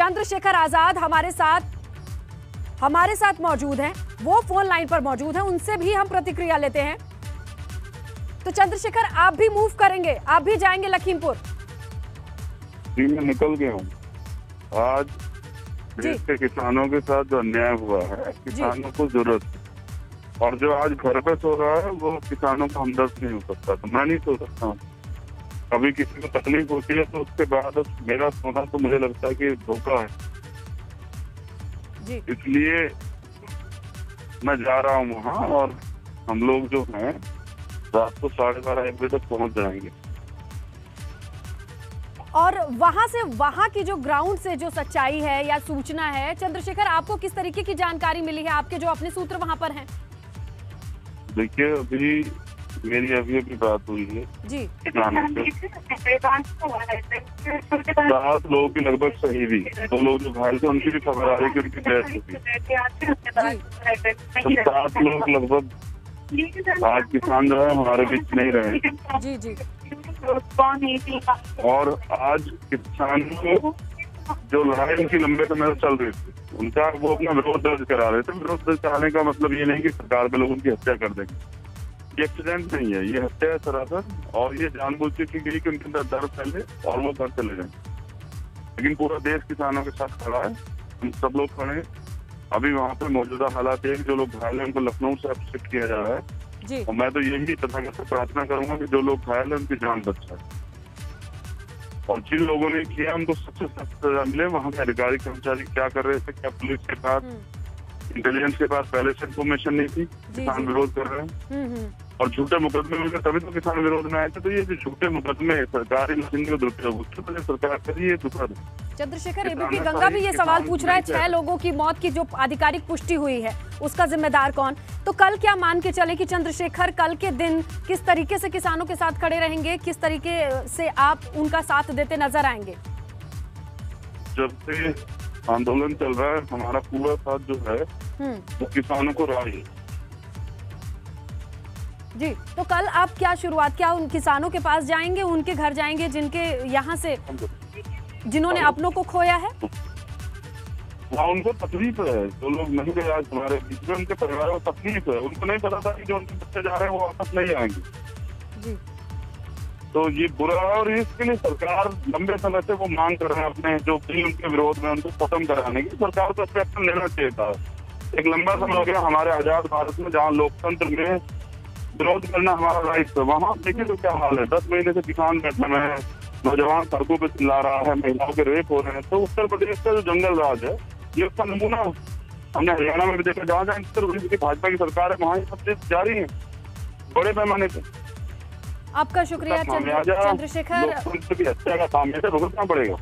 चंद्रशेखर आज़ाद हमारे साथ हमारे साथ मौजूद हैं। वो फ़ोन लाइन पर मौजूद हैं उनसे भी हम प्रतिक्रिया लेते हैं। तो चंद्रशेखर आप भी मूव करेंगे आप भी जाएँगे लखीमपुर? जी मैं निकल गया हूँ। आज देश के किसानों के साथ जो अन्याय हुआ है किसानों को ज़रूरत और जो आज घर पे सो रहा है वो किसानों का हमदर्द नहीं हो सकता तो मैं नहीं सो सकता हूँ। कभी किसी को तकलीफ़ होती है तो उसके बाद मेरा सोना तो मुझे लगता है कि धोखा है। इसलिए मैं जा रहा हूँ वहाँ और हम लोग जो हैं रात को साढ़े बारह एक बजे तक पहुँच जाएँगे। और वहाँ से वहाँ की जो ग्राउंड से जो सच्चाई है या सूचना है चंद्रशेखर आपको किस तरीके की जानकारी मिली है? आपके जो अपने सूत्र वहाँ पर हैं। देखिए अभी मेरी अभी अभी बात हुई है। जी। सात लोगों की लगभग सही भी दो लोग जो घायल थे उनकी भी खबर आ रही है कि उनकी डेथ हो गई तो सात लोग लगभग आज किसान जो है हमारे बीच नहीं रहे। जी जी। और आज किसान को जो लड़ाई उनकी लंबे समय से चल रही थी उनका वो अपना विरोध दर्ज करा रहे थे। विरोध दर्ज कराने का मतलब ये नहीं कि सरकार के लोग उनकी हत्या कर देंगे। ये एक्सीडेंट नहीं है ये हत्या है सरासर और ये जानबूझ के की गई कि उनके अंदर दर्द फैले और वो घर चले जाए लेकिन पूरा देश किसानों के साथ खड़ा है हम सब लोग खड़े हैं अभी वहाँ पे मौजूदा हालात है जो लोग घायल हैं उनको लखनऊ से अब शिफ्ट किया जा रहा है जी और मैं तो यही तथागत से प्रार्थना करूँगा कि जो लोग घायल हैं उनकी जान बच जाए और जिन लोगों ने किया उनको सबसे सख्त सजा मिले वहाँ के अधिकारी कर्मचारी क्या कर रहे थे क्या पुलिस के हम्म, इंटेलिजेंस के पास पहले से इन्फॉर्मेशन नहीं थी किसान विरोध कर रहे हैं। हम्म, हम्म। और झूठे मुकदमे मिलकर तभी तो किसान विरोध में आए थे तो ये जो झूठे मुकदमे सरकारी मशीन का दुरुपयोग उत्तर प्रदेश सरकार करी ये दुखद चंद्रशेखर एबीपी गंगा भी ये सवाल पूछ रहा है छह लोगों की मौत की जो आधिकारिक पुष्टि हुई है उसका जिम्मेदार कौन? तो कल क्या मान के चले कि चंद्रशेखर कल के दिन किस तरीके से किसानों के साथ खड़े रहेंगे? किस तरीके से आप उनका साथ देते नज़र आएँगे? जब से आंदोलन चल रहा है हमारा पूरा साथ जो है हम्म। वो किसानों को राह है जी तो कल आप क्या शुरुआत क्या उन किसानों के पास जाएँगे उनके घर जाएँगे जिनके यहाँ से जिन्होंने अपनों को खोया है? वहाँ उनको तकलीफ़ है जो लोग नहीं गए आज हमारे बीच में उनके परिवार को तकलीफ़ है। उनको नहीं पता था कि जो उनके बच्चे जा रहे हैं वो वापस नहीं आएँगे। जी। तो ये बुरा है और इसके लिए सरकार लंबे समय से वो मांग कर रहे हैं अपने, जो भी उनके विरोध में उनको खत्म कराने की। सरकार को इस पर एक्शन लेना चाहिए था। एक लंबा समय हो गया हमारे आज़ाद भारत में, जहाँ लोकतंत्र में विरोध करना हमारा राइट है। वहाँ देखिए तो क्या हाल है। दस महीने से किसान बैठे हुए हैं, नौजवान सड़कों पर चिल्ला रहा है, महिलाओं के रेप हो रहे हैं। तो उत्तर प्रदेश का जो जंगल राज है, ये उसका नमूना हमने हरियाणा में भी देखा, जहाँ जहाँ उत्तर प्रदेश की भाजपा की सरकार है, वहाँ ये सब चीज़ जारी है। बड़े पैमाने पे। आपका शुक्रिया चंद्रशेखर। भुगतना पड़ेगा।